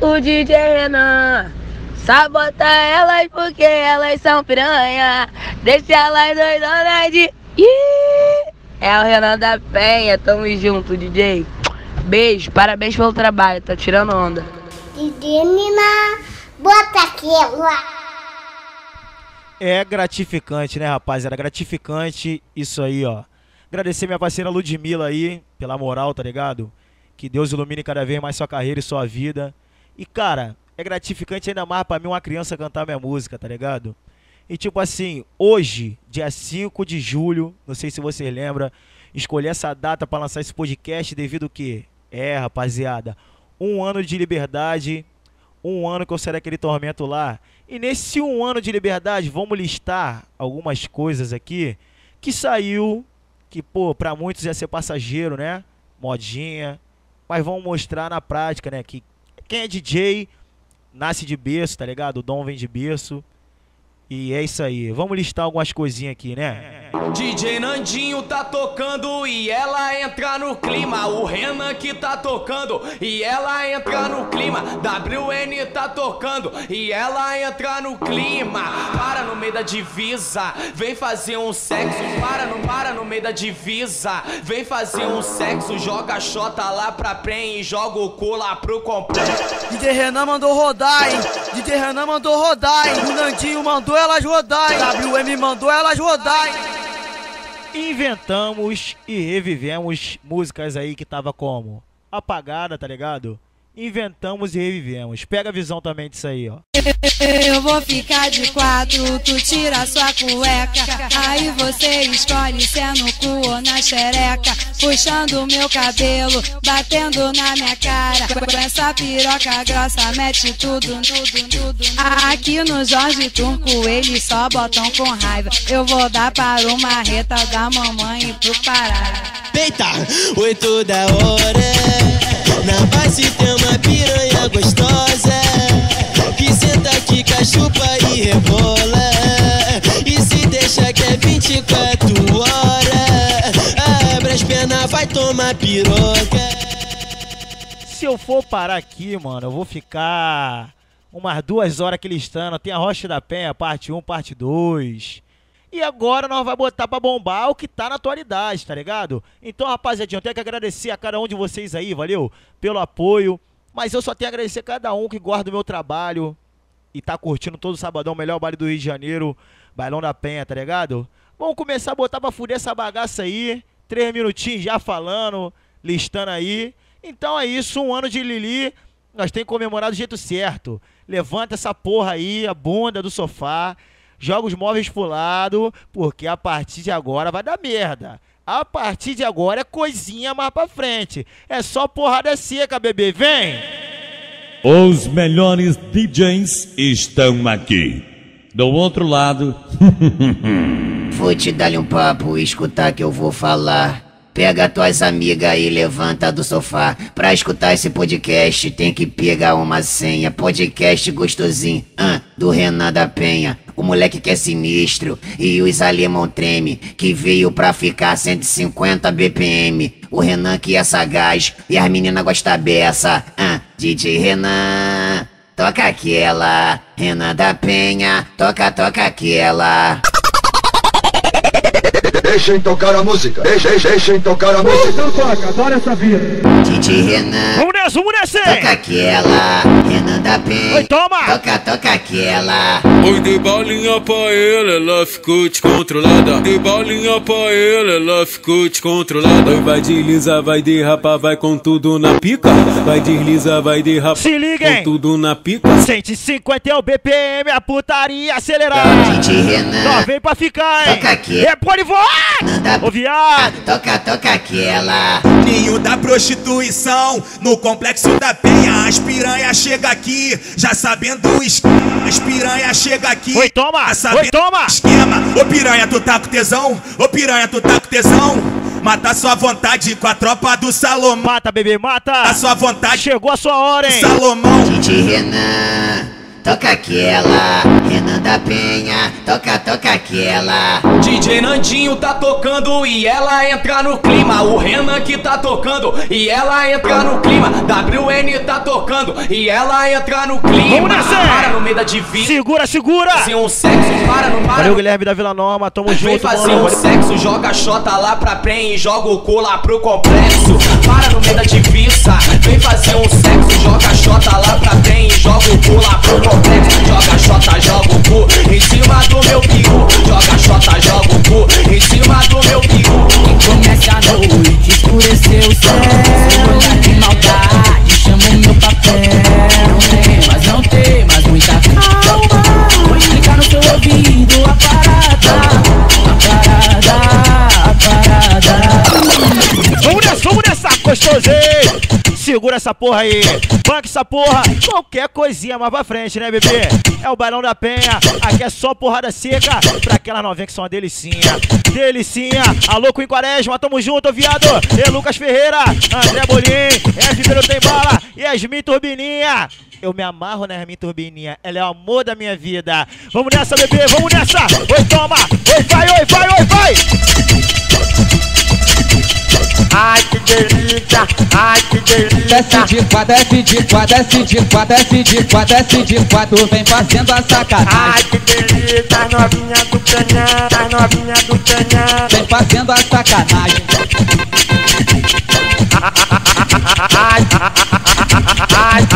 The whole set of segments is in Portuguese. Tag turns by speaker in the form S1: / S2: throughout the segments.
S1: o DJ Renan. Sabota elas porque elas são piranha. Deixa elas doidonas de. Ih, é o Renan da Penha, tamo junto, DJ. Beijo, parabéns pelo trabalho, tá tirando onda.
S2: DJ Nina, bota aquela.
S3: É gratificante, né, rapaz? Era gratificante isso aí, ó. Agradecer minha parceira Ludmilla aí, pela moral, tá ligado? Que Deus ilumine cada vez mais sua carreira e sua vida. E, cara, é gratificante ainda mais pra mim uma criança cantar minha música, tá ligado? E tipo assim, hoje, dia 5 de julho, não sei se vocês lembram, escolhi essa data para lançar esse podcast devido que? É, rapaziada, um ano de liberdade, um ano que eu saí daquele tormento lá. E nesse um ano de liberdade, vamos listar algumas coisas aqui que saiu, que, pô, pra muitos ia ser passageiro, né? Modinha. Mas vamos mostrar na prática, né? Que quem é DJ nasce de berço, tá ligado? O dom vem de berço. E é isso aí. Vamos listar algumas coisinhas aqui, né?
S4: DJ Nandinho tá tocando e ela entra no clima. O Renan que tá tocando e ela entra no clima. WN tá tocando e ela entra no clima. Para no meio da divisa, vem fazer um sexo. Para, não para no meio da divisa, vem fazer um sexo. Joga a xota lá pra prem e joga o cu lá pro complexo.
S5: DJ Renan mandou rodar, hein? DJ Renan mandou rodar, hein? O Nandinho mandou elas rodar? WM mandou elas rodar?
S3: Inventamos e revivemos músicas aí que tava como apagada, tá ligado? Inventamos e revivemos. Pega a visão também disso aí, ó.
S6: Eu vou ficar de quatro, tu tira sua cueca. Aí você escolhe se é no cu ou na xereca. Puxando meu cabelo, batendo na minha cara. Com essa piroca grossa, mete tudo, tudo, tudo. Aqui no Jorge Turco, eles só botam com raiva. Eu vou dar para o marreta da mamãe e pro Pará.
S7: Peita, oito da hora. Na base tem uma piranha gostosa Que senta aqui, cachupa e rebola E se deixa que é 24 horas Abre as pernas, vai tomar piroca
S3: Se eu for parar aqui, mano, eu vou ficar umas duas horas aqui listando. Tem a Rocha da Penha, parte 1, parte 2. E agora nós vamos botar pra bombar o que tá na atualidade, tá ligado? Então, rapaziadinha, eu tenho que agradecer a cada um de vocês aí, valeu? Pelo apoio. Mas eu só tenho que agradecer a cada um que guarda o meu trabalho e tá curtindo todo sabadão, melhor baile do Rio de Janeiro, Bailão da Penha, tá ligado? Vamos começar a botar pra fuder essa bagaça aí. Três minutinhos já falando, listando aí. Então é isso, um ano de Lili. Nós temos que comemorar do jeito certo. Levanta essa porra aí, a bunda do sofá joga os móveis pro lado, porque a partir de agora vai dar merda. A partir de agora é coisinha mais pra frente. É só porrada seca, bebê. Vem!
S8: Os melhores DJs estão aqui. Do outro lado.
S9: vou te dar um papo e escutar que eu vou falar. Pega tuas amigas e levanta do sofá. Pra escutar esse podcast tem que pegar uma senha. Podcast gostosinho, uh, do Renan da Penha. O moleque que é sinistro e os alemão treme. Que veio pra ficar 150 BPM. O Renan que é sagaz e as meninas gostam beça. Uh, DJ Renan, toca aquela. Renan da Penha, toca, toca aquela.
S10: Deixem tocar a música. Deixem, deixem tocar a música.
S11: Então toca, adora essa vida.
S9: Titi Renan.
S3: Vamos nessa, vamos nessa.
S9: Toca aquela. Renan da Penha.
S3: Oi, toma.
S9: Toca, toca aquela.
S12: Oi, dei balinha pra ela, ela ficou descontrolada. Dei balinha pra ela, ela ficou descontrolada. Oi, vai desliza, vai derrapar, vai com tudo na pica. Vai desliza, vai derrapar.
S3: Se liga,
S12: Com tudo na pica.
S3: 150 é o BPM, a putaria acelerada.
S9: Titi Renan.
S3: Só vem pra ficar, hein?
S9: Toca aqui.
S3: É pode voar! Ô viado!
S9: Toca, toca aquela.
S13: Ninho da prostituição, no complexo da penha. As piranha chega aqui, já sabendo o esquema. As piranha chega aqui.
S3: Oi, toma!
S13: Já sabendo
S3: Oi, toma!
S13: o esquema. Ô piranha, tu tá com tesão? Ô piranha, tu tá com tesão? Mata sua vontade com a tropa do Salomão.
S3: Mata, bebê, mata!
S13: A sua vontade.
S3: Chegou a sua hora, hein?
S13: Salomão.
S9: Titi Renan. toca aquela. Renan da Penha, toca, toca aquela.
S4: DJ Nandinho tá tocando e ela entra no clima. O Renan que tá tocando e ela entra no clima. WN tá tocando e ela entra no clima.
S3: Vamos nessa!
S4: Para no meio da divisa.
S3: Segura, segura!
S4: Fazer um sexo, para no para.
S3: Valeu, Guilherme da Vila Nova, tamo
S4: Vem
S3: junto,
S4: fazer
S3: mano.
S4: um sexo, joga a xota lá pra prem e joga o cu lá pro complexo. Para no meio da divisa. Vem fazer um sexo, joga a xota lá pra prem e joga o cu lá pro complexo. Joga a xota, joga o cu em cima do meu pico. Joga xota, joga o cu em cima do meu pico.
S3: Segura essa porra aí, banca essa porra, qualquer coisinha mais pra frente, né, bebê? É o Bailão da Penha, aqui é só porrada seca pra aquelas novinhas que são uma delicinha. Delicinha, alô com Quaresma, tamo junto, viado! E Lucas Ferreira, André Bolim, F Pelo Tem Bala, Yasmin Turbininha. Eu me amarro na Yasmin Turbininha, ela é o amor da minha vida. Vamos nessa, bebê, vamos nessa! Oi, toma! Oi, vai, oi, vai, oi, vai!
S14: Ai que delícia, ai que delícia.
S11: Desce de quatro, desce de quatro, desce de quatro, desce de quatro, desce de quatro Vem fazendo a sacanagem
S14: Ai que delícia, as novinha do canhão, as novinha do canhão.
S11: Vem fazendo a sacanagem
S14: Ai, ai,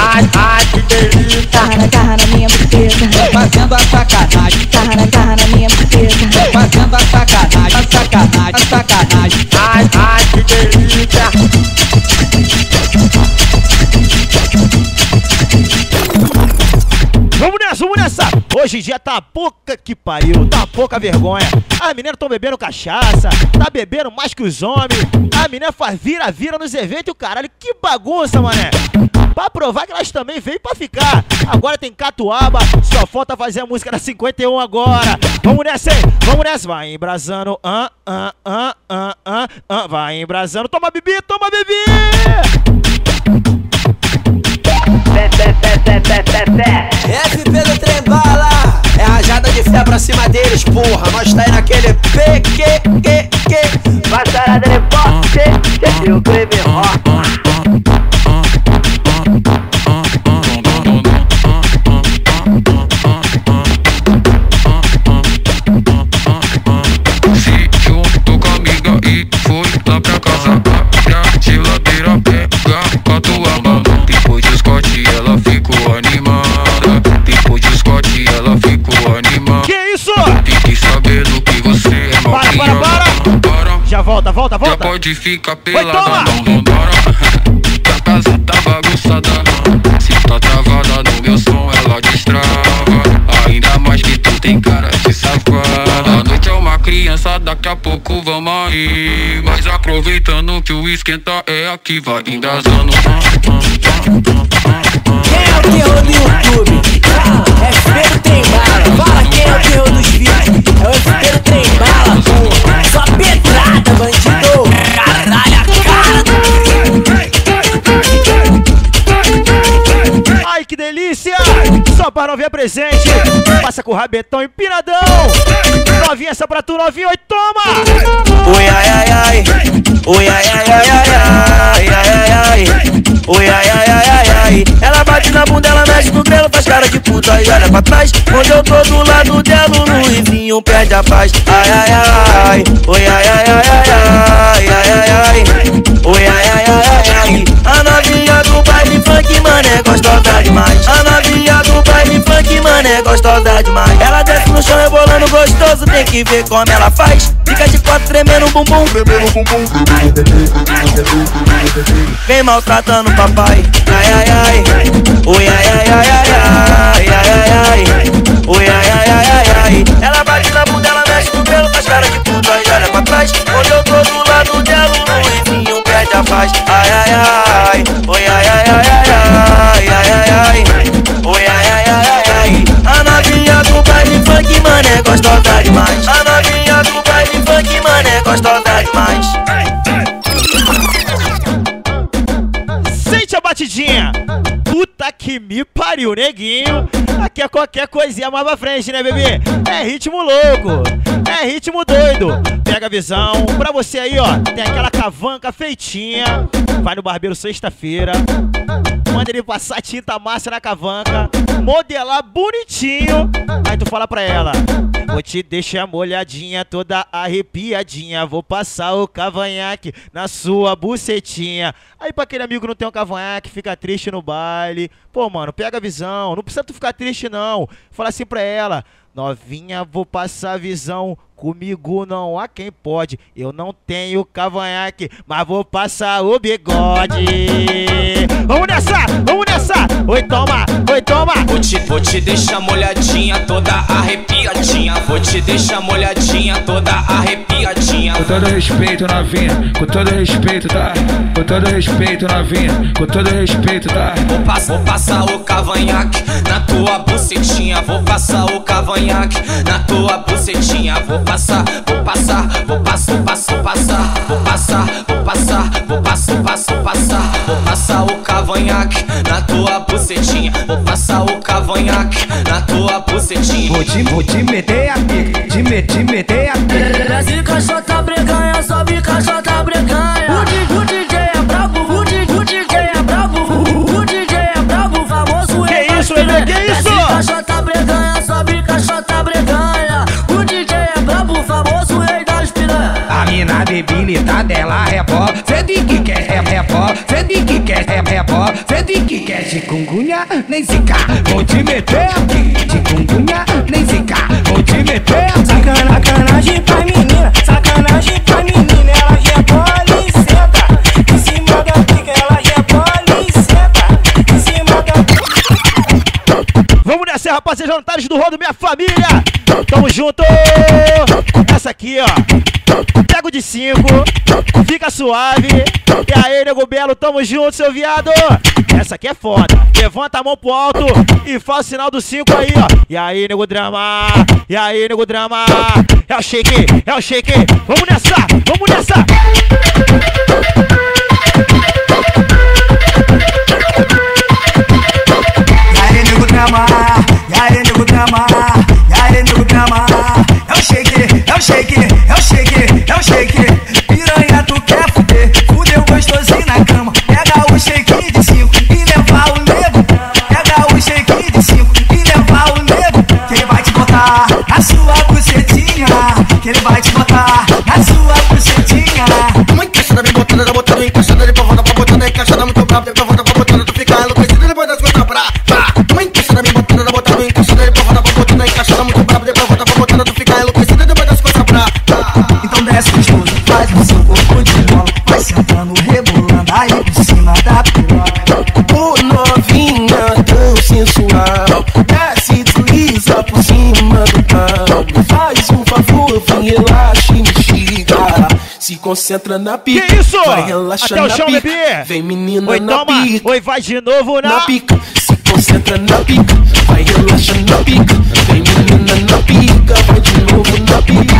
S14: ai, ai que delícia.
S15: Garra, garra na minha buceta.
S11: Vem fazendo a sacanagem
S15: Garra, garra na minha buceta.
S11: Vem fazendo a sacanagem, a sacanagem, a sacanagem
S14: Ai, ai que delícia.
S3: Hoje em dia tá pouca que pariu, tá pouca vergonha. As meninas tão bebendo cachaça, tá bebendo mais que os homens. A menina faz vira-vira nos eventos caralho, que bagunça, mané! Pra provar que elas também veio pra ficar. Agora tem catuaba, só falta fazer a música da 51 agora. Vamos nessa, hein? Vamos nessa. Vai embrasando, ah, ah, ah, ah, ah, ah. Vai embrasando, toma bebê, toma bebê!
S16: FP do trem bala de fé pra cima deles, porra Nós tá aí naquele PQQQ
S14: Vai sarada de forte, e o creme rock.
S3: Já volta, volta,
S17: Já
S3: volta!
S17: pode ficar pelada, não, não Que a casa tá bagunçada Se tá travada no meu som, ela destrava. Ainda mais que tu tem cara de safada. A noite é uma criança, daqui a pouco vamos aí. Mas aproveitando que o esquenta é aqui, vai embrasando
S16: Quem é o terror do YouTube? Ah, é FP do trem bala Fala quem é o terror dos vídeos Do trem bala, porra Só pedrada, bandido Caralho, a cara
S3: Ai, que delícia! Só para não ver presente. Passa com o rabetão empinadão. Novinha, essa pra tu, novinha, oi, toma!
S16: Oi, ai, ai, ai Oi, ai, ai, ai, ai, ai Ai, ai, ai Oi, ai, ai, ai, ai, ai Ela bate na bunda, ela mexe no grelo Faz cara de puta e olha pra trás Quando eu tô do lado dela, o Luizinho perde a paz Ai, ai, ai Oi, ai, ai, ai, ai, ai Ai, ai, ai Oi, ai, ai, ai, ai, ai A novinha do baile funk, mano, é gostosa demais A novinha do baile funk, mano, é gostosa demais Ela desce no chão rebolando gostoso Tem que ver como ela faz Fica de quatro tremendo bumbum Tremendo bumbum Vem maltratando papai Ai, ai, ai Oi, ai, ai, ai, ai, ai Ai, ai, ai Oi, ai, ai, ai, ai, ai Ela bate na bunda, ela mexe no pelo Faz cara de puta e olha pra trás Quando eu tô do lado dela O Luizinho perde a paz Ai, ai, ai Oi, ai, ai, ai, ai, ai Ai, ai, ai Oi, ai, ai, ai, ai, ai A novinha do baile funk, mano, é gostosa demais A
S3: que me pariu, neguinho. Aqui é qualquer coisinha mais pra frente, né, bebê? É ritmo louco, é ritmo doido. Pega a visão. Pra você aí, ó, tem aquela cavanca feitinha. Vai no barbeiro sexta-feira. Manda ele passar tinta massa na cavanca. Modelar bonitinho. Aí tu fala pra ela. Vou te deixar molhadinha, toda arrepiadinha. Vou passar o cavanhaque na sua bucetinha. Aí pra aquele amigo que não tem um cavanhaque, fica triste no baile. Pô, mano, pega a visão. Não precisa tu ficar triste, não. Fala assim pra ela. Novinha, vou passar visão. Comigo não há quem pode. Eu não tenho cavanhaque, mas vou passar o bigode. Vamos nessa, vamos nessa. Oi, toma, oi, toma.
S4: Vou te, vou te deixar molhadinha, toda arrepiadinha. Vou te deixar molhadinha, toda arrepiadinha.
S18: Com todo respeito, novinha, com todo respeito, tá? Com todo respeito, novinha, com todo respeito, tá?
S4: Vou, pass vou passar o cavanhaque na tua bucetinha. Vou passar o cavanhaque na tua bucetinha. Vou passar, vou passar, vou passar, vou passar, vou passar, vou passar, vou passar, vou passar, vou passar, vou passar, passar o cavanhaque na tua bucetinha. Vou passar o cavanhaque na tua bucetinha.
S18: Vou te, vou te meter a pica, te, me, te meter a pica.
S11: Desce caixota
S18: cê de que quer chikungunya, nem zika. Vou te meter aqui, chikungunya, nem zika. Vou te meter aqui.
S11: Sacanagem pra menina, sacanagem pra menina, ela rebola e senta. Em cima da pica, ela rebola e senta. Em cima da
S3: Vamos nessa, rapaziada, jantares do Rodo, minha família. Tamo junto. Essa aqui, ó. Pego de cinco, fica suave. Nego belo, tamo junto, seu viado. Essa aqui é foda. Levanta a mão pro alto e faz o sinal do cinco aí, ó. E aí, nego drama. E aí, nego drama. É o shake, é o shake. Vamos nessa, vamos nessa.
S19: Que ele vai te botar na sua bucetinha.
S10: Uma encaixada bem botada, tá botando encaixada de volta pra botando encaixada muito brava, depois volta pra botando, tu fica enlouquecido depois das contas pra pá. Uma encaixada bem botada, tá botando encaixada de volta pra botando encaixada muito brava, depois volta pra botando, tu fica enlouquecido depois das coisas pra pá.
S19: Então desce gostoso, faz o seu corpo de bola. Vai sentando, rebolando aí por cima da piroca.
S10: Concentra na pica,
S3: Que isso?
S10: vai relaxar
S3: Até o
S10: na
S3: chão,
S10: pica.
S3: bebê.
S10: Vem menina
S3: Oi,
S10: na
S3: toma.
S10: pica.
S3: Oi, vai de novo na.
S10: na pica, se concentra na pica, vai relaxa na pica, vem menina na pica, vai de novo na pica.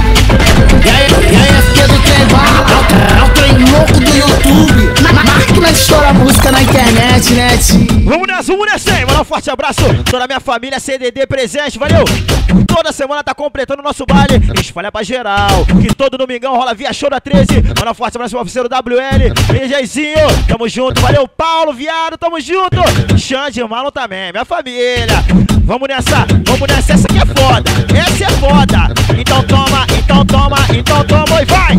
S20: E aí, e aí, FQ do trem, vai, é o trem louco do YouTube. Ma- Máquina de estourar música na internet, né? tio?
S3: Nessa aí. Manda um forte abraço. Toda a minha família CDD presente, valeu. Toda semana tá completando o nosso baile. Espalha pra geral. Que todo domingão rola via show da 13. Manda um forte abraço pro oficial WL. Beijazinho. Tamo junto, valeu. Paulo, viado, tamo junto. Xande, Marlon também, minha família. Vamos nessa, vamos nessa. Essa aqui é foda. Essa é foda. Então toma, então toma, então toma e vai.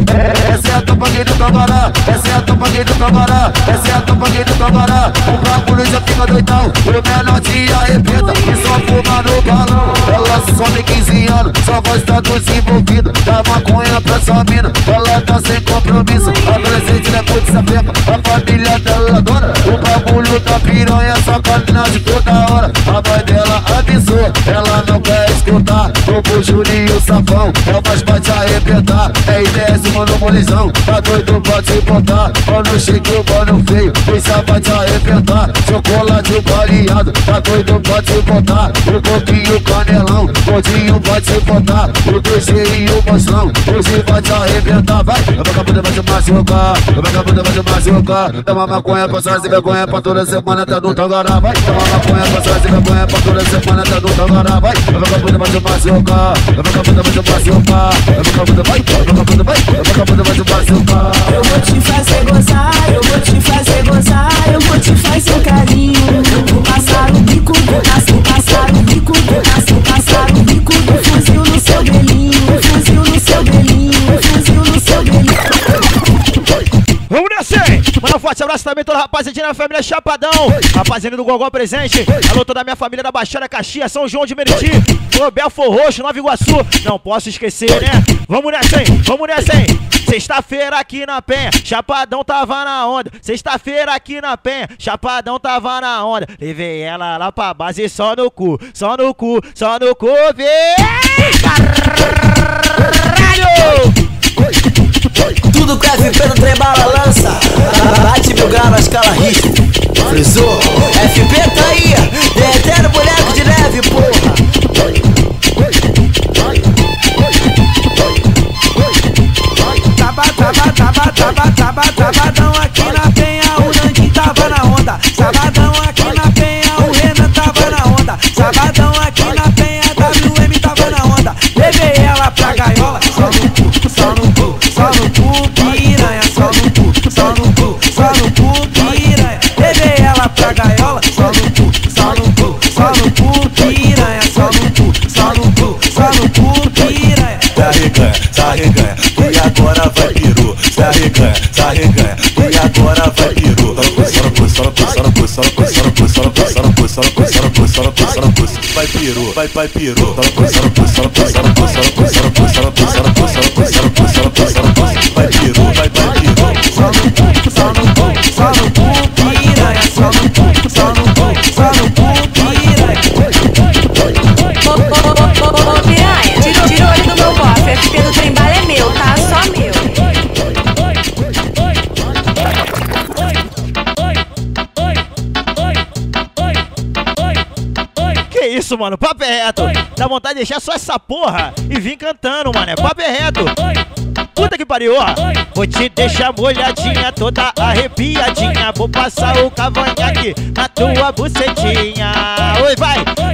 S10: Essa é a topa gay do Camará, essa é a topa gay do Camará, essa é a topa gay do Camará. O bagulho já fica doidão, o menor te arrebenta e só fuma no balão. Ela só tem 15 anos, só gosta dos envolvidos. Dá maconha pra sua mina, ela tá sem compromisso. Adolescente é putz sapeca, a família dela adora. O bagulho da piranha, sacanagem toda hora. A mãe dela avisou, ela não quer com o Juninho Safão, é mais pra te arrebentar. É idésimo no molezão, tá doido pra te botar. Mano chique, o mano feio, pensa pra te arrebentar. Chocolate baleado, tá doido pra te botar. O coquinho canelão, gordinho vai te botar. O docinho moção, hoje vai te arrebentar. Vai, eu vagabundo vai te machucar, eu vagabundo vai te machucar. Dá uma maconha pra só se vergonha pra toda semana, tá no Tangará. Vai, uma maconha pra só se vergonha pra toda semana, tá no Tangará. Vai, eu vagabundo vai te machucar, eu vagabundo vai te machucar. Eu
S4: vou te fazer gozar, eu vou te fazer gozar, eu vou te fazer carinho.
S3: Vamos descer! Manda um forte abraço também toda a rapaziada da família Chapadão. Rapaziada do Gogó presente. Alô, toda a minha família da Baixada Caxias, São João de Meriti. Ô, Belfor Roxo, Nova Iguaçu. Não posso esquecer, né? Vamos nessa, hein? Vamos nessa, hein? Sexta-feira aqui na Penha, Chapadão tava na onda. Sexta-feira aqui na Penha, Chapadão tava na onda. Levei ela lá pra base só no cu, só no cu, só no cu, vem! Caralho!
S8: Tudo é FP no trem lança Bate mil graus na escala risco Frisou FP tá aí Derretendo boneco de neve, porra
S4: Taba, taba, taba, taba, taba, tabadão aqui na
S21: piru, vai vai
S3: piru. Isso, mano? Papo é reto. Dá vontade de deixar só essa porra e vir cantando, mano. É papo é reto. Puta que pariu, ó. Vou te deixar molhadinha, toda arrepiadinha. Vou passar o cavanhaque na tua bucetinha. Oi,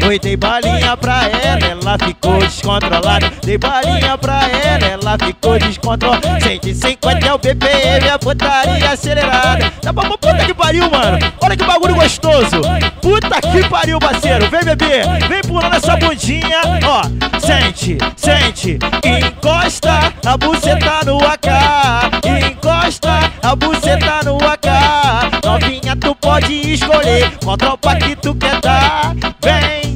S3: vai. Oi, dei balinha pra ela, ela ficou descontrolada. Dei balinha pra ela, ela ficou descontrolada. 150 é o BPM, a putaria acelerada. Tá bom, puta que pariu, mano. Olha que bagulho gostoso. Puta que pariu, parceiro. Vem, bebê. Vem pulando essa bundinha. Ó, sente, sente. Encosta a buceta no AK. Encosta a buceta no AK. Novinha, tu pode escolher qual tropa que tu quer dar. Vem,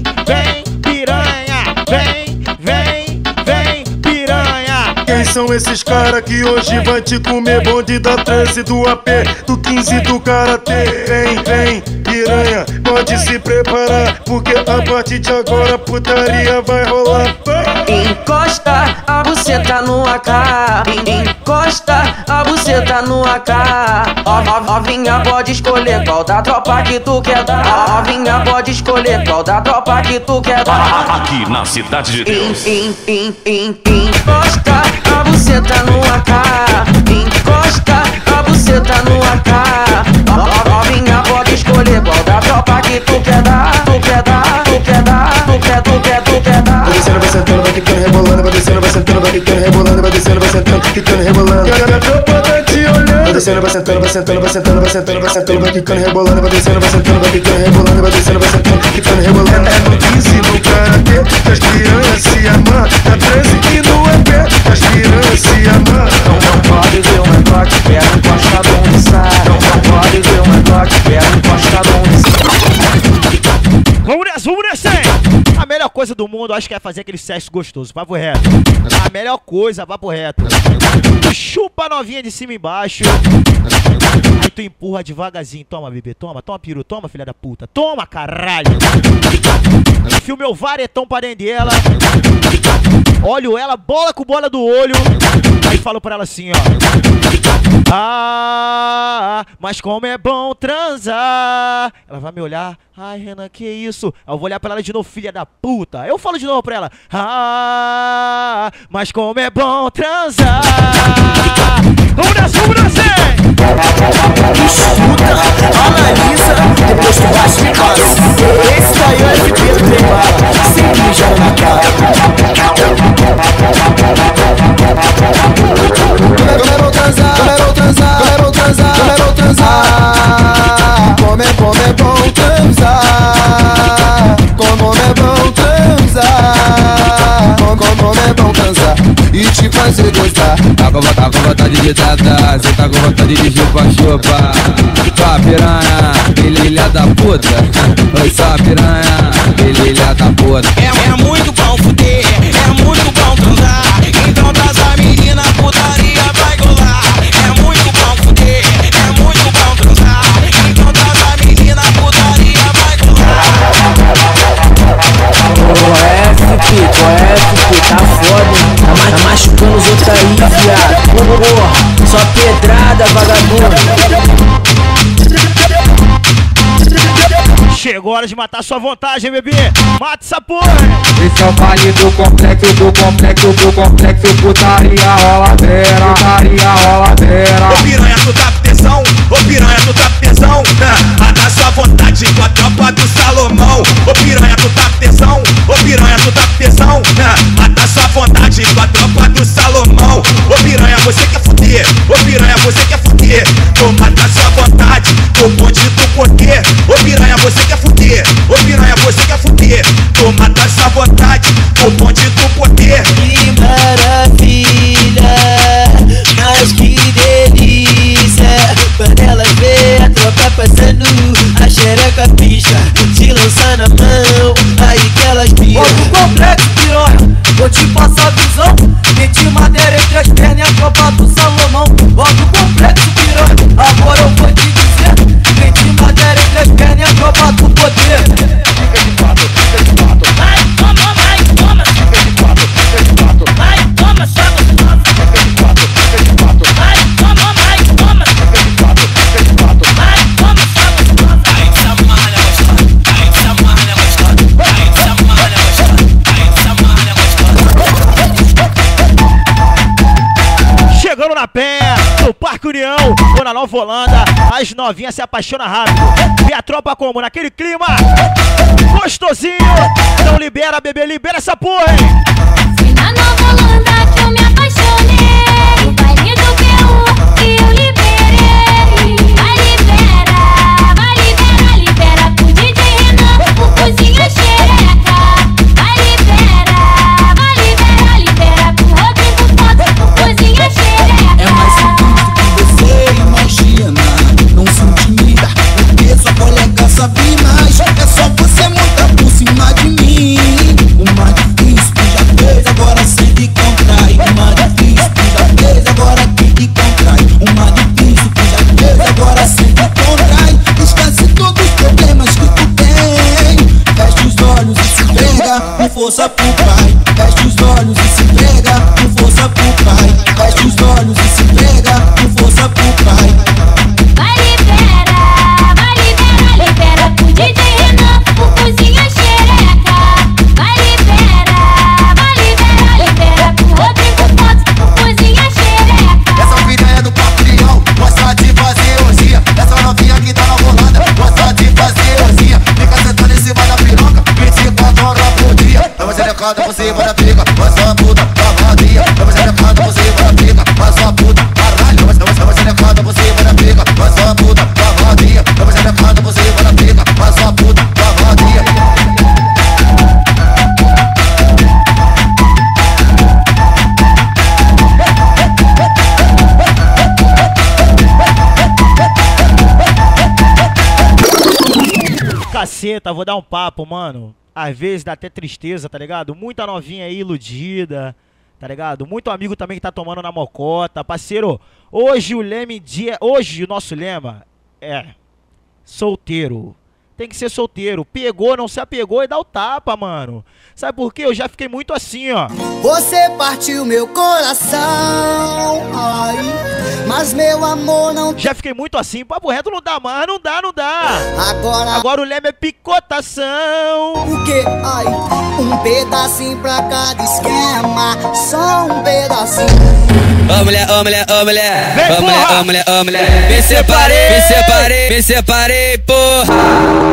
S22: são esses caras que hoje vai te comer? Bonde da 13, do AP, do 15, do Karatê. Vem, vem, piranha, pode se preparar, porque a partir de agora a putaria vai rolar.
S4: Encosta a buceta no AK. Encosta a buceta no AK. Ó, ó, Novinha pode escolher qual da tropa que tu quer dar. Ó, Novinha pode escolher qual da tropa que tu quer dar.
S23: Aqui na Cidade de Deus.
S4: En- en- en- Encosta a buceta no AK. Encosta a buceta no AK. Novinha pode escolher qual da tropa que tu quer dar. Tu quer dar, tu quer dar, tu quer, tu quer, tu quer dar.
S22: Vai descendo, vai sentando, vai quicando, rebolando, vai descendo, vai sentando, vai quicando, rebolando, vai descendo, vai sentando, quicando, rebolando. E a tropa tá te olhando. Vai descendo, vai sentando, vai sentando, vai sentando, vai sentando, vai sentando, vai quicando, rebolando, vai descendo, vai sentando, vai quicando, rebolando, vai descendo, vai sentando, quicando, rebolando. É no 15 no karatê, que as piranhas se amam. Na 13 e no
S3: coisa do mundo, acho que é fazer aquele sexo gostoso, papo reto. A melhor coisa, papo reto. Chupa novinha de cima e embaixo. Aí tu empurra devagarzinho. Toma, bebê, toma, toma, peru, toma, filha da puta. Toma, caralho. Enfio meu varetão pra dentro dela. Olho ela, bola com bola do olho. Aí falo pra ela assim, ó. Ah, mas como é bom transar. Ela vai me olhar. Ai, Renan, que isso? Eu vou olhar pra ela de novo, filha da puta. Eu falo de novo pra ela. Ah, mas como é bom transar. Vamos nessa, vamos nessa!
S10: Escuta, analisa, depois tu bate em casa. Esse daí é o FP do Trembala, sempre mijando na cara.
S24: Quero transar, quero transar, quero transar, quero transar. Como é bom, é bom transar. Como é bom transar. Como, como é bom transar. E te fazer gostar.
S7: Tá com, tá com vontade de tratar, cê tá com vontade de chupa-chupa Sua piranha, filha da puta. Oi, sua piranha, filha da puta.
S10: É, é muito
S25: Tá foda, hein? Tá, ma- tá machucando os outros aí, viado. Porra, só pedrada, vagabundo.
S3: Chegou a hora de matar sua vontade, hein, bebê? Mata essa porra!
S26: Esse é o baile do complexo, do complexo, do complexo Putaria roladeira, putaria roladeira
S13: Ô piranha, tu tá com tesão, ô piranha, tu tá com tesão ah, Mata sua vontade com a tropa do Salomão Ô piranha, tu tá com tesão, ô piranha, tu tá com tesão vontade com a tropa do Salomão. Ô piranha, você quer fuder, ô piranha, você quer fuder? Vou matar sua vontade com o bonde do poder Ô piranha, você quer fuder, ô piranha, você quer fuder? Vou matar sua vontade com o bonde do poder
S10: Que maravilha, mas que delícia. Quando ela vê a tropa passando A xereca picha, te lança na
S8: pernas
S3: Holanda, as novinhas se apaixonam rápido. E a tropa como? Naquele clima gostosinho. Então libera, bebê, libera essa porra, hein?
S27: Na Nova Holanda
S10: força pro
S3: Caceta, vou dar um papo, mano. Às vezes dá até tristeza, tá ligado? Muita novinha aí iludida, tá ligado? Muito amigo também que tá tomando na mocota. Parceiro, hoje o leme dia. Hoje o nosso lema é solteiro. Tem que ser solteiro. Pegou, não se apegou e dá o tapa, mano. Sabe por quê? Eu já fiquei muito assim, ó.
S28: Você partiu meu coração, ai, mas meu amor não.
S3: Já fiquei muito assim, papo reto não dá mais, não dá, não dá.
S28: Agora.
S3: Agora o leme é picotação.
S28: O que? Ai, um pedacinho pra cada esquema, só um pedacinho.
S7: Ô mulher, ô mulher, ô mulher,
S28: Vem,
S7: ô mulher, ô mulher, ô mulher. Me separei, me separei, me separei, porra.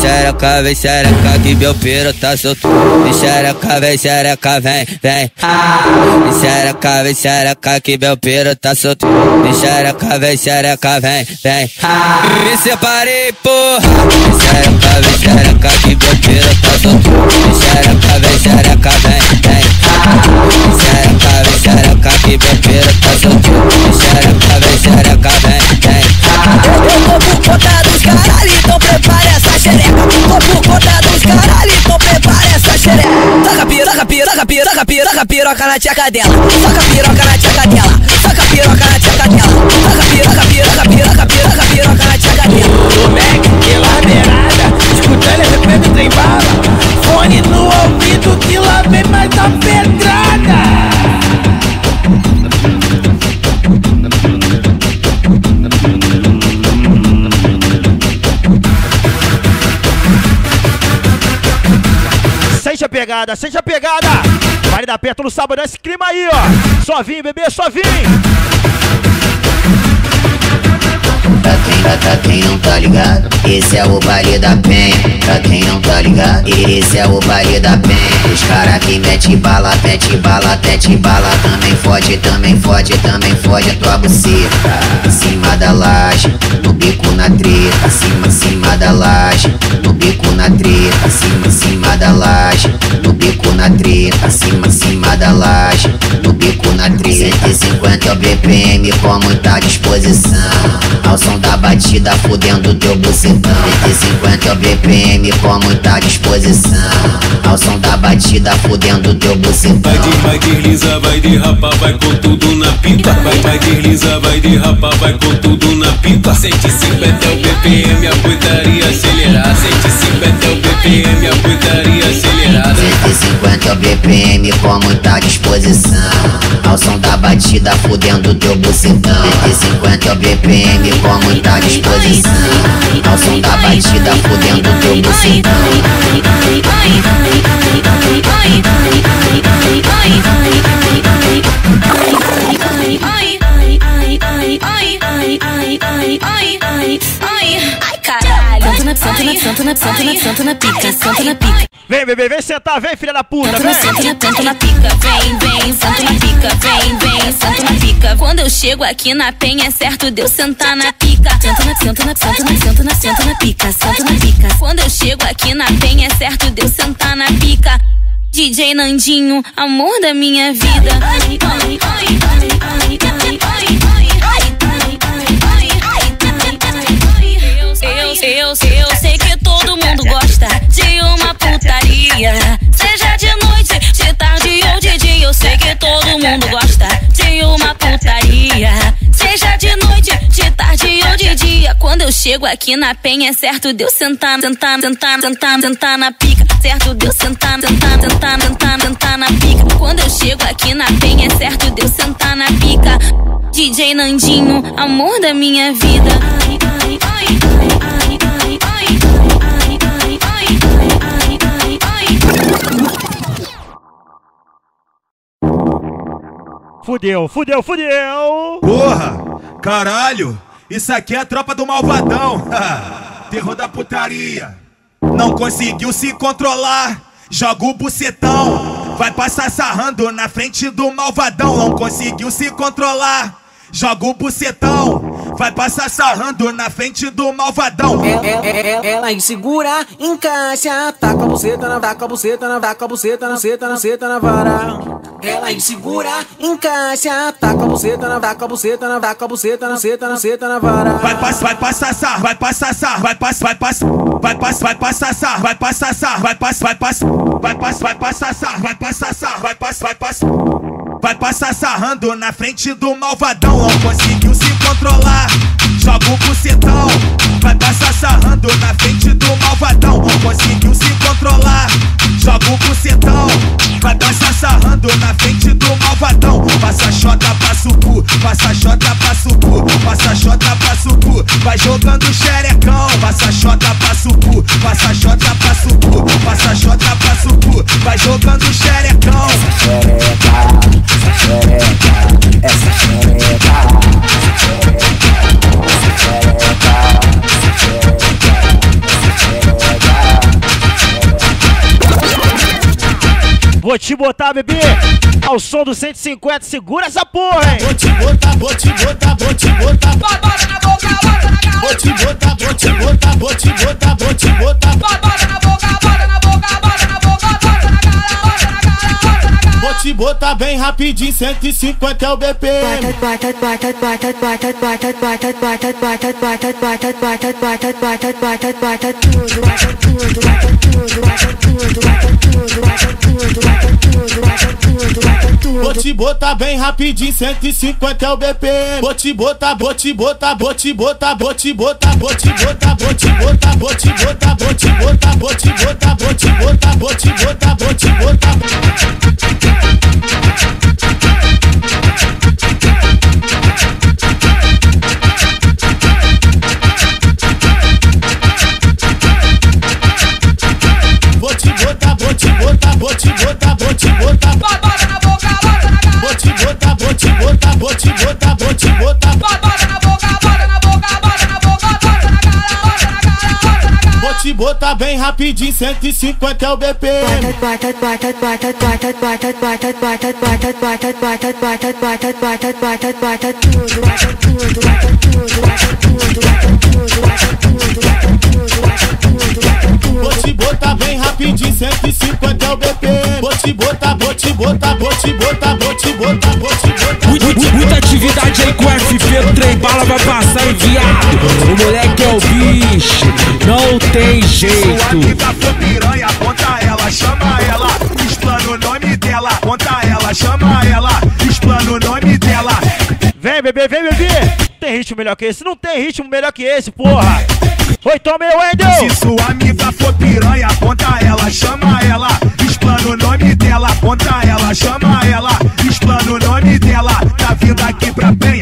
S7: xereca, vem xereca, que meu piro tá solto. Vem xereca, vem xereca, vem, vem. Vem xereca, vem xereca, que meu piro tá solto. Vem xereca, vem xereca, vem, vem. Me separei, porra. Vem xereca, vem xereca, que meu piro tá solto. Vem xereca, vem xereca, vem, vem. Vem xereca, vem xereca, que meu piro tá solto. Vem xereca, vem xereca, vem, vem.
S28: Eu tô por conta dos caralho, então prepare essa xereca. Por conta dos caralho, então prepare essa xereca.
S7: Toca piroca, piroca, piroca, piroca, piroca na tcheca dela. Toca piroca na tcheca dela. Toca piroca na tcheca dela. Toca piroca, piroca, piroca, piroca, piroca na tcheca dela.
S18: O Mac que lá beirada, escutando esse preto tem bala. Fone no ouvido que lá vem mais a pedrada.
S3: Pegada, sente a pegada. Vale da perto no sábado, esse clima aí, ó. Só vim, bebê, só vim.
S9: Pra quem, não tá ligado, esse é o baile da penha. Pra quem não tá ligado, esse é o baile da. Os cara que mete bala, mete bala, mete bala. Também fode, também fode, também fode tua buceta. Em cima da laje, no bico na treta. Cima, cima da laje, no bico na treta. Cima, cima da laje, no bico na treta. Cima, cima da laje, no bico na treta. 150 é o BPM com muita disposição. Ao som da batida fudendo teu bucetão 150 é o BPM com muita disposição Ao som da batida fudendo teu bucetão
S29: Vai de, vai desliza, vai derrapar, vai com tudo na pica. Vai, vai desliza, vai derrapar, vai com tudo na pica. 150 é o BPM, a putaria acelerar. 150 é o BPM, a putaria acelerar.
S9: 150 é o BPM com muita disposição Ao som da batida fudendo teu bucetão 150 é o BPM com muita disposição Ao som da batida fudendo teu bucetão
S30: Ai, caralho. Na, santo na, na, santo na, na pica, santo na pica.
S3: Vem, bebê, vem sentar, vem, filha da puta, vem.
S30: santo na, pica, vem, vem, santo na pica, vem, vem, santo na pica. Quando eu chego aqui na penha, é certo de eu sentar na pica. Santo na, santo na, santo na, na, na pica, santo na pica. Quando eu chego aqui na penha, é certo de eu sentar na pica. DJ Nandinho, amor da minha vida. Ai, ai, ai, ai, ai, ai, ai, ai, Eu, eu, eu sei que todo mundo gosta putaria. Seja de noite, de tarde ou de dia. Eu sei que todo mundo gosta de uma putaria. Seja de noite, de tarde ou de dia. Quando eu chego aqui na penha, é certo de eu sentar, sentar, sentar, sentar, sentar na pica. Certo de eu sentar, sentar, sentar, sentar, sentar na pica. Quando eu chego aqui na penha, é certo de eu sentar na pica. DJ Nandinho, amor da minha vida. Ai, ai, ai, ai, ai,
S3: Fudeu, fudeu, fudeu.
S13: Porra! Caralho! Isso aqui é a tropa do malvadão! Terror da putaria! Não conseguiu se controlar! Joga o bucetão! Vai passar sarrando na frente do malvadão! Não conseguiu se controlar! Joga o bucetão! Vai passar sarrando na frente do malvadão.
S31: É, é, é, ela insegura, encaixa, taca a buceta na, taca a buceta na, taca a buceta na, seta na, seta na vara. Ela insegura, encaixa, taca a buceta na, taca a buceta na, taca a buceta na, seta na, seta na vara.
S13: Vai passar, vai passar sarro, vai passar sarro, vai passar, vai passar, vai passar, vai passar sarro, vai passar sarro, vai passar, vai passar, vai passar, vai passar sarro, vai passar sarro, vai passar, vai passar. Vai passar sarrando na frente do malvadão, não conseguiu se controlar. Joga o bucetão, vai passar sarrando na frente do malvadão, conseguiu se controlar. Joga o bucetão, vai passar sarrando na frente do malvadão. Passa xota, passa o cu, passa xota, passa o cu, passa xota, passa o cu. Vai jogando xerecão, passa xota, passa o passa xota, passa o cu, passa xota, passa o cu. Vai jogando xerecão.
S3: Vou te botar, bebê, ao som do 150. Segura essa porra, hein?
S32: Vou te botar, vou te botar, vou te botar. Vou te botar, vou te botar, vou te botar, vou te botar. Bota
S33: tudo, bota tudo, bota tudo, bota tudo.
S32: Vou te botar bem rapidinho, 150 é o BPM. Vou te botar, vou te botar, vou te botar, vou te botar, vou te botar, vou te botar, vou te botar, vou te botar, vou te botar, vou te botar, vou te botar, vou te botar. Vou te botar, vou te botar, vou te botar, vou te bota
S33: tudo, bota tudo, bota tudo, bota tudo.
S32: Vou te botar bem rapidinho, 150 é o BPM. Vou te botar, vou te botar, vou te botar, vou te botar, vou te botar.
S26: Mu- mu- Muita atividade aí com o FP, o trem bala vai passar enviado. O moleque é o bicho, não tem
S13: Sua
S26: jeito.
S13: amiga for piranha, conta ela, chama ela, explana o nome dela, conta ela, chama ela, explana o nome dela.
S3: Vem, bebê, vem, bebê. Tem ritmo melhor que esse? Não tem ritmo melhor que esse, porra. Oi, toma aí, Wendel.
S13: Se sua amiga for piranha, conta ela, chama ela, explana o nome dela, conta ela, chama ela, explana o nome dela. Tá vindo aqui pra dar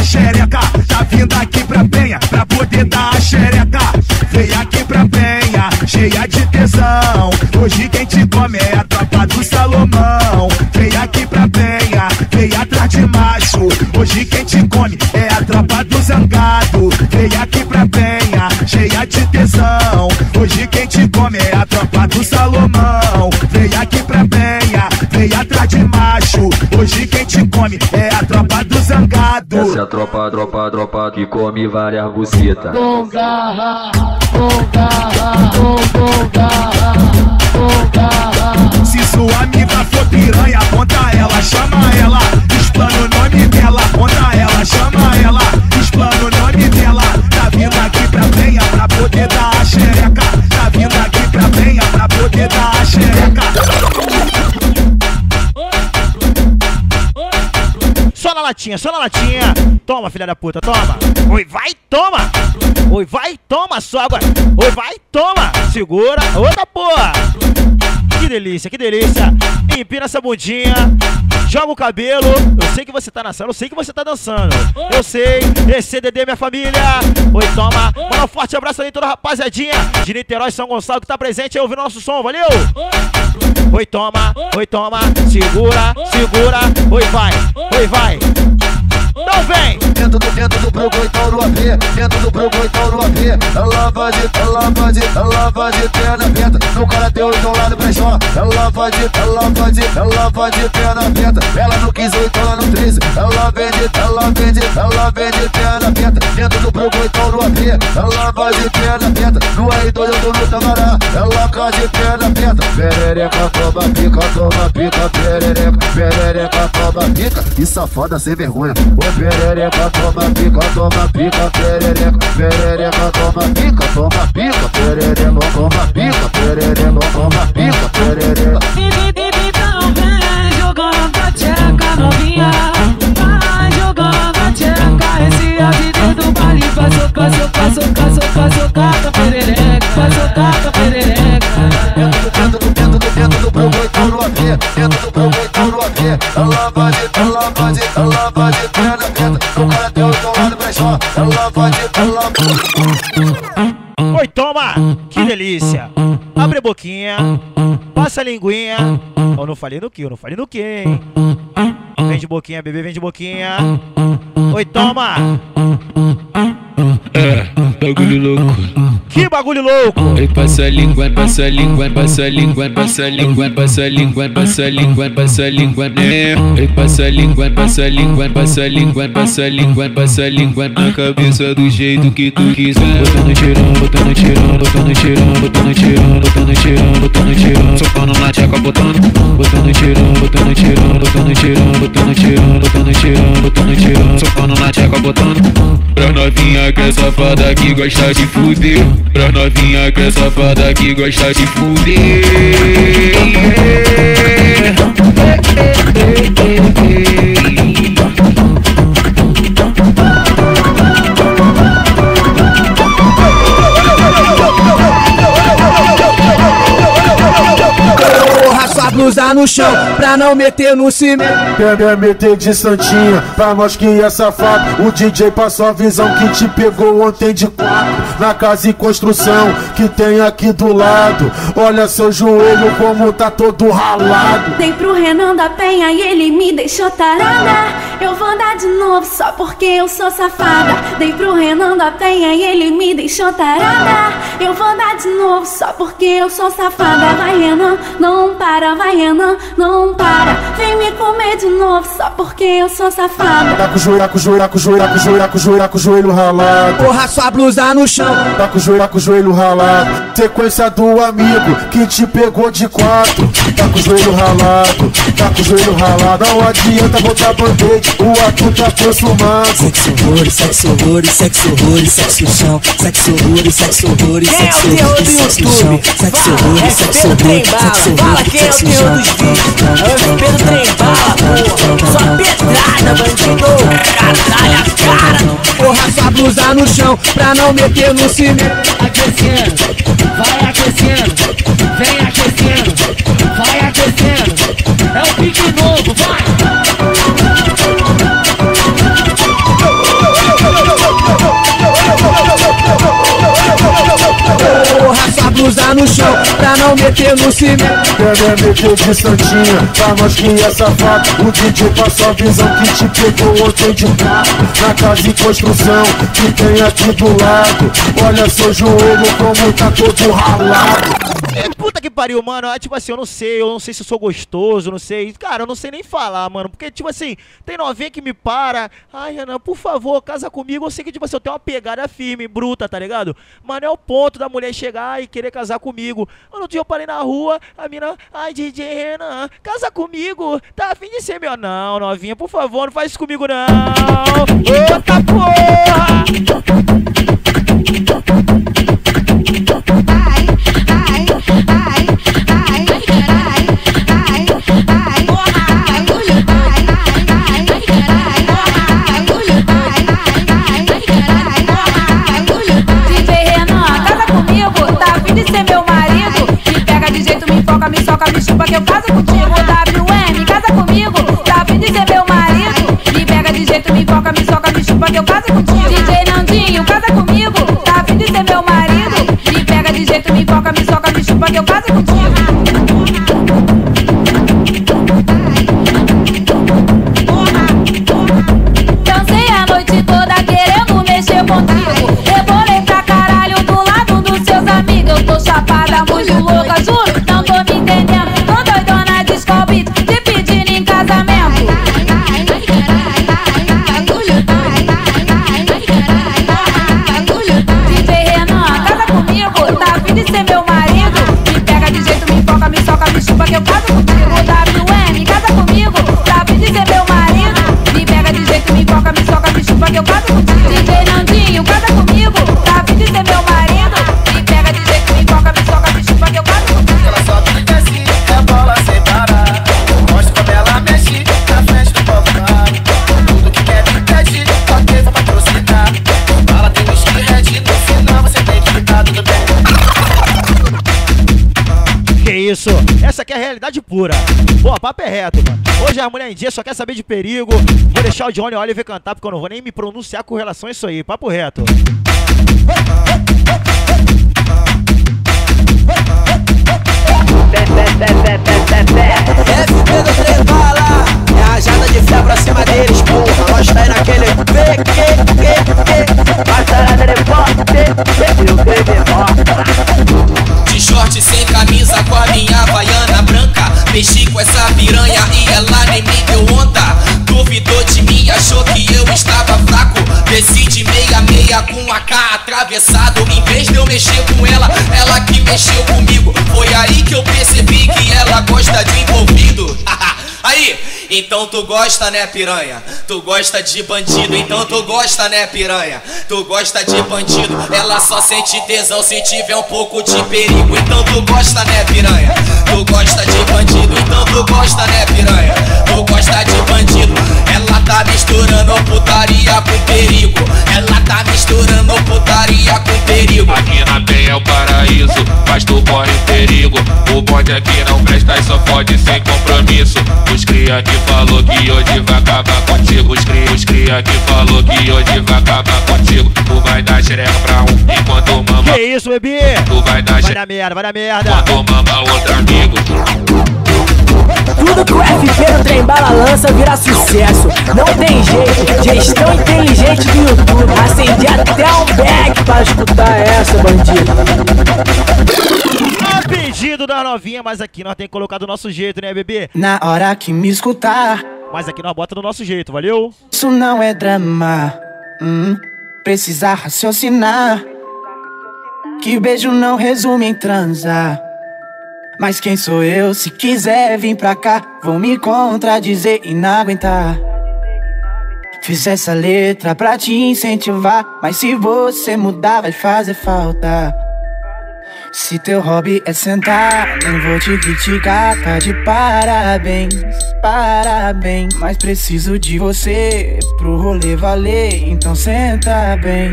S13: a xereca. Tá vindo aqui pra penha, pra poder dar a xereca. Vem aqui pra penha, cheia de tesão. Hoje quem te come é a tropa do Salomão. Vem aqui pra penha, vem atrás de macho. Hoje quem te come é a tropa do zangado. Vem aqui pra penha, cheia de tesão. Hoje quem te come é a tropa do Salomão. Vem aqui pra penha, vem atrás de macho. Hoje quem te come é a tropa do zangado.
S34: Essa é a tropa, a tropa, a tropa que come várias bucetas.
S33: Com garra, com garra, com, com garra, com garra.
S13: Se sua amiga for piranha, conta ela, chama ela, explana o nome dela, conta ela, chama ela, explana o nome dela. Tá vindo aqui pra penha pra poder dar a xereca. Tá vindo aqui pra penha pra poder dar a xereca.
S3: Latinha, só na latinha. Toma, filha da puta, toma. Oi, vai, toma. Oi, vai, toma só. Oi, vai, toma. Segura. Outra porra. Que delícia, que delícia. Empina essa bundinha. Joga o cabelo. Eu sei que você tá na sala, eu sei que você tá dançando. Eu sei. Esse CDD, minha família. Oi, toma. Manda um forte abraço aí, toda a rapaziadinha de Niterói, São Gonçalo, que tá presente aí ouvindo nosso som. Valeu? Oi, toma. Oi, toma. Segura, segura. Oi, vai. Oi, vai. Não vem!
S10: Dentro do, dentro do broco, então no AP. Dentro do broco, então no AP. Ela vai de, ela vai de, ela vai de perna aberta. No cara teu então no brechó. Ela vai de, ela vai de, ela vai de perna aberta. Ela quis ou então lá no 13. Ela vende, ela vende, ela vende perna aberta. Dentro do broco, então no AP. Ela vai de perna aberta. No R2 eu tô no Tamará. Ela cai de perna aberta. Perereca, toma pica, toma pica, perereca. Perereca, toma pica. E safada sem vergonha. Ô perereca, toma pica, toma pica, perereca. Perereca, toma pica, toma pica, perereca. Toma pica, perereca, toma pica, perereca.
S11: Então vem jogando a tcheca novinha Vai jogando a tcheca Esse AVD do baile Vai socar, socar, socar, socar, socar com perereca Vai socar com perereca
S10: Dentro do, dentro do, dentro do broco, então no AP. Dentro do broco, então no AP. Ela vai de, ela vai de, de perna aberta. No cara teu então lá no brechó. Ela vai de, ela vai
S3: Oi, toma! Que delícia! Abre a boquinha, passa a linguinha. Eu não falei no que, eu não falei no que, hein? Vem de boquinha, bebê, vem de boquinha. Oi, toma!
S29: É, bagulho louco.
S3: Que bagulho louco!
S29: Aí passa a língua, passa a língua, passa a língua, passa a língua, passa a língua, passa a língua, passa a língua, né? Aí passa a língua, passa a língua, passa a língua, passa a língua, passa a língua na cabeça do jeito que tu quiser. Botando tirão, botando tirão, botando tirão, botando tirão, botando tirão, botando tirão, socando na tcheca, botando, botando tirão, botando tirão, botando tirão, botando tirão, botando tirão, botando tirão, socando na tcheca, botando. Pra novinha que é safada que gosta de fuder, pra novinha que é safada que gosta de fuder.
S25: Blusa no chão pra não meter no cimento.
S35: Quer meter de santinha, pra nós que é safado. O DJ passou a visão que te pegou ontem de quatro. Na casa em construção que tem aqui do lado. Olha seu joelho como tá todo ralado.
S27: Dei pro Renan da Penha e ele me deixou tarada. Eu vou dar de novo só porque eu sou safada. Dei pro Renan da Penha e ele me deixou tarada. Eu vou dar de novo só porque eu sou safada. Vai Renan, não para, vai Não para. Vem me comer de novo só porque eu sou safada.
S35: Tá com o joelho, tá com o joelho, tá com o joelho, tá com o joelho, com o joelho, com o joelho ralado.
S25: Porra, sua blusa no chão.
S35: Tá com o joelho, com o joelho ralado. Sequência do amigo que te pegou de quatro. Tá com o joelho ralado, tá com o joelho ralado. Não adianta botar band-aid, o ato tá consumado.
S25: Sexo horrores, sexo horrores, sexo horrores, sexo chão. Sexo horrores, sexo horrores,
S11: Quem é o
S25: sexo
S11: do
S25: sexo
S11: YouTube?
S25: chão. Sexo horrores,
S11: É
S25: sexo
S11: Bala.
S25: sexo
S11: é o
S25: sexo chão.
S11: É o Pedro Trem Bala, porra. Só pedrada, bandido. Caralho, a cara.
S25: Porra, sua blusa no chão pra não meter no cimento.
S11: Aquecendo, vai aquecendo. Vem aquecendo. É o pique novo, vai.
S25: Blusa no chão pra não meter no cimento.
S35: Quer meter de santinha, pra nós que é safado. O DJ passou a visão que te pegou ontem de quatro. Na casa em construção que tem aqui do lado. Olha seu joelho como tá todo ralado.
S3: É, Puta que pariu, mano. Ah, tipo assim, eu não sei, eu não sei se eu sou gostoso, não sei. Cara, eu não sei nem falar, mano. Porque, tipo assim, tem novinha que me para. Ai, Renan, por favor, casa comigo. Eu sei que, tipo assim, eu tenho uma pegada firme, bruta, tá ligado? Mas não é o ponto da mulher chegar e querer casar comigo. Outro dia eu parei na rua, a mina, ai, DJ Renan, casa comigo. Tá afim de ser meu? Não, novinha, por favor, não faz isso comigo, não. Outra isso? Aqui é realidade pura. Pô, papo é reto, mano. Hoje a mulher em dia só quer saber de perigo. Vou deixar o Johnny Oliver cantar, porque eu não vou nem me pronunciar com relação a isso aí. Papo reto.
S36: FP do bala É a rajada de fé pra cima deles, porra Nós tá aí naquele P, que, que, que Batalhada de forte E o crime morta
S4: De short sem camisa com a minha havaiana branca. Mexi com essa piranha e ela nem me deu onda. Duvidou de mim, achou que eu estava fraco. Desci de meia meia com a K atravessado. Em vez de eu mexer com ela, ela que mexeu comigo. Foi aí que eu percebi que ela gosta de envolvido. Aí, então tu gosta né piranha? Tu gosta de bandido, então tu gosta né piranha? Tu gosta de bandido, ela só sente tesão se tiver um pouco de perigo. Então tu gosta né piranha? Tu gosta de bandido, então tu gosta né piranha? Tu gosta de bandido, ela tá misturando putaria com perigo. Ela tá misturando putaria com perigo.
S14: Aqui na penha é o paraíso, mas tu corre perigo. O bonde aqui não presta e só pode sem compromisso. Cria que falou que hoje vai acabar contigo. Os cria, os cria que falou que hoje vai acabar contigo. Tu vai dar xereca pra um enquanto mama.
S3: Que isso, bebê?
S14: Tu vai dar
S3: Vai
S14: xereca
S3: dar merda, vai dar merda.
S14: enquanto mama outro amigo.
S36: Tudo que o FP do trem bala lança vira sucesso Não tem jeito, gestão inteligente do YouTube Acendi até um back pra escutar essa, bandido
S3: A pedido da novinha, mas aqui nós tem que colocar do nosso jeito, né, bebê?
S36: Na hora que me escutar
S3: Mas aqui nós bota do nosso jeito, valeu?
S36: Isso não é drama hum, Precisa raciocinar Que beijo não resume em transar Mas quem sou eu? Se quiser vir pra cá Vou me contradizer e não aguentar Fiz essa letra pra te incentivar Mas se você mudar vai fazer falta Se teu hobby é sentar Nem vou te criticar, tá de parabéns Parabéns. Mas preciso de você pro rolê valer. Então senta bem,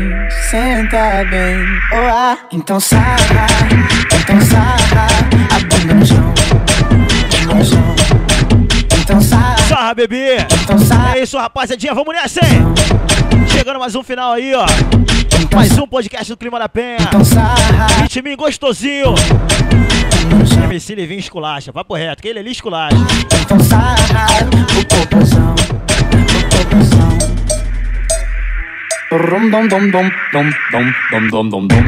S36: senta bem. Oh ah, então sarra, então sarra. A bunda no chão, no chão. Então sarra
S3: Sarra, bebê! É isso, rapaziadinha, vamos nessa, hein? Chegando mais um final aí, ó. Mais um podcast do Clima da Penha. Ritminho gostosinho. MC Livinho esculacha, papo reto, que ele ali esculacha.
S36: Então sarra o popozão, o popozão Rum dom dom dom dom dom dom dom dom dom dom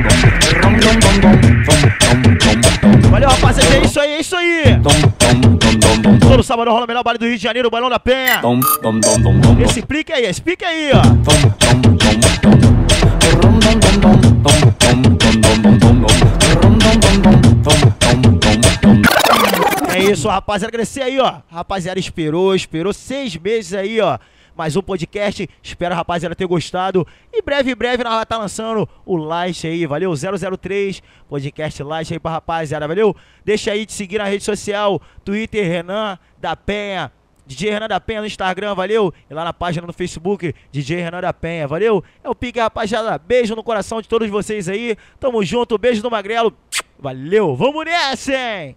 S36: Rum dom dom dom dom dom dom dom
S3: Valeu, rapaziada, é isso aí, é isso aí. Todo sábado rola o melhor baile do Rio de Janeiro, o Bailão da Penha. Esse pique aí, esse pique aí, ó. É isso, rapaziada. Agradecer aí, ó. Rapaziada esperou, esperou seis meses aí, ó. Mais um podcast. Espero rapaziada ter gostado. E breve, breve, nós vamos estar lançando o Light aí, valeu? 003, podcast Light aí pra rapaziada, valeu? Deixa aí de seguir na rede social, Twitter, Renan da Penha. DJ Renan da Penha no Instagram, valeu? E lá na página no Facebook, DJ Renan da Penha, valeu? É o pique, rapaziada. Beijo no coração de todos vocês aí. Tamo junto, beijo no Magrelo. Valeu, vamos nessa, hein?